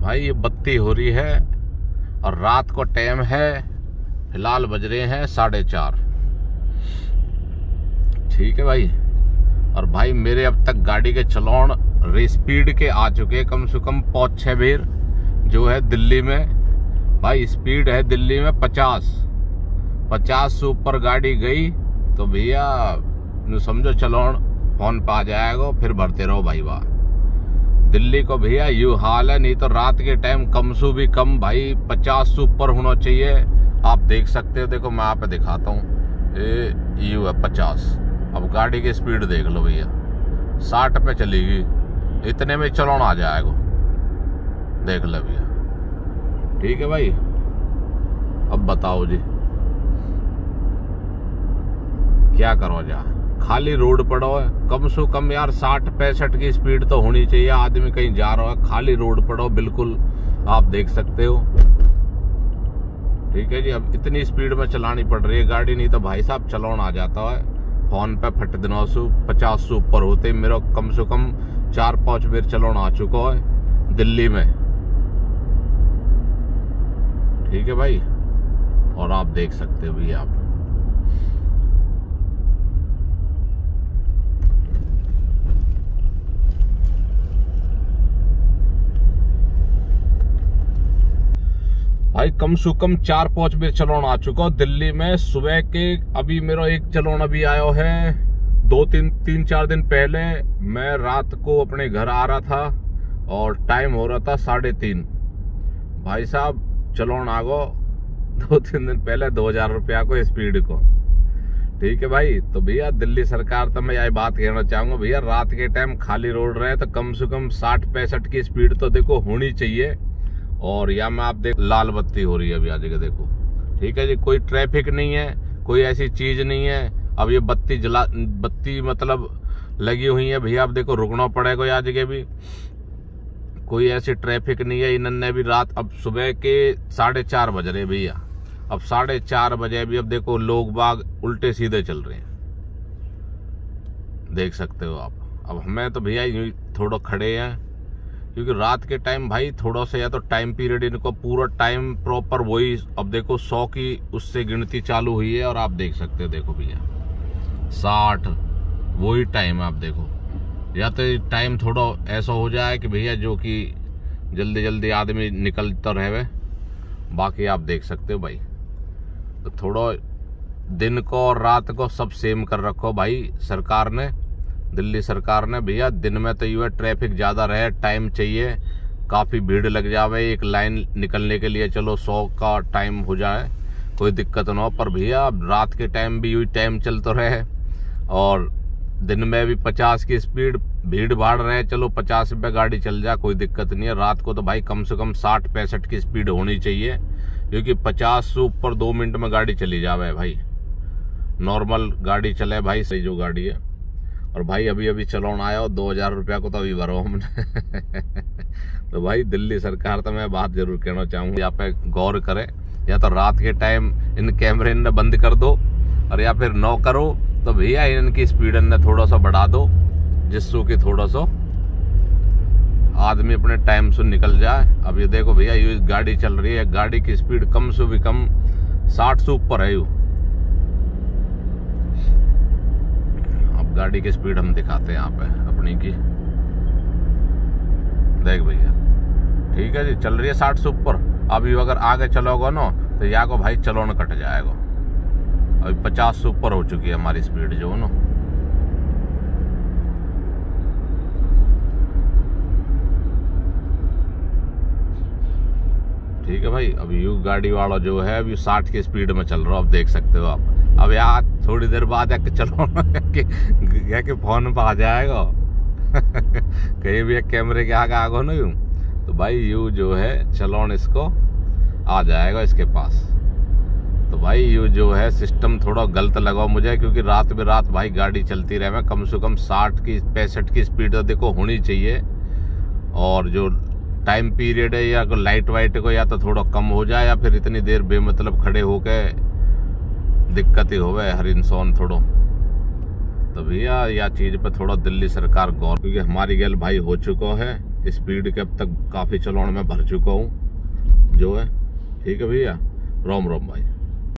भाई, ये बत्ती हो रही है और रात को टाइम है। फ़िलहाल बज रहे हैं साढ़े चार। ठीक है भाई? और भाई, मेरे अब तक गाड़ी के चलान स्पीड के आ चुके हैं कम से कम पाँच छः बेर, जो है दिल्ली में। भाई, स्पीड है दिल्ली में पचास। पचास से ऊपर गाड़ी गई तो भैया समझो चलान, फ़ोन पे आ जाएगा, फिर भरते रहो भाई वाह दिल्ली को भैया, यू हाल है, नहीं तो रात के टाइम कम से भी कम, भाई, पचास से ऊपर होना चाहिए। आप देख सकते हो, देखो, मैं आप दिखाता हूँ। ये यू है पचास। अब गाड़ी की स्पीड देख लो भैया। साठ पे चलेगी। इतने में चलाना आ जाएगा। देख लो भैया। ठीक है भाई? अब बताओ जी। क्या करो जा? खाली रोड पड़ो है। कम से कम यार साठ, पैंसठ की स्पीड तो होनी चाहिए। आदमी कहीं जा रहा है, खाली रोड पड़ो बिल्कुल आप देख सकते हो। ठीक है जी, अब इतनी स्पीड में चलानी पड़ रही है गाड़ी, नहीं तो भाई साहब चलाना आ जाता है। फ़ोन पे फट दिनों से, पचास से ऊपर होते मेरा कम से कम चार पाँच बेर चलाना आ चुका है दिल्ली में। ठीक है भाई, और आप देख सकते हो भैया आप। भाई, कम से कम चार पाँच बेर चलोन आ चुका हूँ। दिल्ली में सुबह के, अभी मेरा एक चलोन अभी आयो है। दो तीन तीन चार दिन पहले मैं रात को अपने घर आ रहा था और टाइम हो रहा था साढ़े तीन। भाई साहब, चलोन आ गो दो तीन दिन पहले दो हज़ार रुपया को स्पीड को। ठीक है भाई तो भैया दिल्ली सरकार तो मैं यही बात कहना चाहूँगा, भैया रात के टाइम खाली रोड रहे तो कम से कम साठ पैंसठ की स्पीड तो देखो होनी चाहिए। और या में आप देख, लाल बत्ती हो रही है अभी आज के देखो। ठीक है जी, कोई ट्रैफ़िक नहीं है, कोई ऐसी चीज़ नहीं है। अब ये बत्ती जला, बत्ती मतलब लगी हुई है, भैया आप देखो, रुकना पड़ेगा आज के भी। कोई ऐसी ट्रैफ़िक नहीं है, इन्होंने भी रात, अब सुबह के साढ़े चार बज रहे भैया। अब साढ़े चार बजे भी अब देखो, लोग बाग उल्टे सीधे चल रहे हैं। देख सकते हो आप। अब हमें तो भैया थोड़ा खड़े हैं। क्योंकि रात के टाइम भाई थोड़ा सा या तो टाइम पीरियड इनको पूरा टाइम प्रॉपर वही, अब देखो सौ की उससे गिनती चालू हुई है और आप देख सकते हो, देखो भैया। साठ, वही टाइम है आप देखो। या तो टाइम थोड़ा ऐसा हो जाए कि भैया जो कि जल्दी जल्दी आदमी निकलता रहे, बाकी आप देख सकते हो भाई। तो थोड़ा दिन को और रात को सब सेम कर रखो भाई, सरकार ने। दिल्ली सरकार ने, भैया, दिन में तो यू ट्रैफ़िक ज़्यादा रहे टाइम चाहिए, काफ़ी भीड़ लग जावे, एक लाइन निकलने के लिए चलो, सौ का टाइम हो जाए, कोई दिक्कत ना हो। पर भैया, रात के टाइम भी यू टाइम चलते रहे, और दिन में भी पचास की स्पीड भीड़ भाड़ रहे, चलो, पचास रुपये गाड़ी चल जाए कोई दिक्कत नहीं है। रात को तो भाई कम से कम साठ, पैंसठ की स्पीड होनी चाहिए, क्योंकि पचास से ऊपर दो मिनट में गाड़ी चली जावे भाई। नॉर्मल गाड़ी चले भाई, सही जो गाड़ी है। और भाई अभी अभी चलाना आया दो हज़ार रुपया को तो अभी भरो हमने। तो भाई दिल्ली सरकार तो मैं बात ज़रूर कहना चाहूँगा। यहाँ पे गौर करें, या तो रात के टाइम इन कैमरे ने बंद कर दो, और या फिर नौ करो तो भैया इनकी स्पीड ने थोड़ा सा बढ़ा दो, जिससे कि थोड़ा सा आदमी अपने टाइम से निकल जाए। अब ये देखो भैया, ये गाड़ी चल रही है, गाड़ी की स्पीड कम से भी कम साठ से ऊपर है यू। गाड़ी की स्पीड हम दिखाते हैं यहाँ पे, अपनी की। देख भैया। ठीक है जी, चल रही है साठ से ऊपर। अभी अगर आगे चलोगे ना तो या को भाई चलो न कट जाएगा। अभी पचास से ऊपर हो चुकी है हमारी स्पीड जो, ना। ठीक है भाई अब यू गाड़ी वाला जो है, अभी साठ की स्पीड में चल रहा हो, आप देख सकते हो आप। अब यार थोड़ी देर बाद एक चलो कि, कि फ़ोन पर आ जाएगा। कहीं भी एक कैमरे के आगे आगो ना यूँ। तो भाई यू जो है चलोन इसको आ जाएगा इसके पास। तो भाई यू जो है सिस्टम थोड़ा गलत लगा मुझे क्योंकि रात में रात भाई गाड़ी चलती रहे। मैं कम से कम साठ की पैंसठ की स्पीड तो देखो होनी चाहिए। और जो टाइम पीरियड है या लाइट वाइट को या तो थोड़ा कम हो जाए या फिर इतनी देर बेमतलब खड़े होकर दिक्कत ही होवे, हर इंसान थोड़ो। तो भैया या चीज़ पे थोड़ा दिल्ली सरकार गौर, क्योंकि हमारी गैल भाई हो चुका है स्पीड के अब तक काफ़ी चलाने में भर चुका हूँ। जो है, ठीक है भैया? रोम रोम भाई।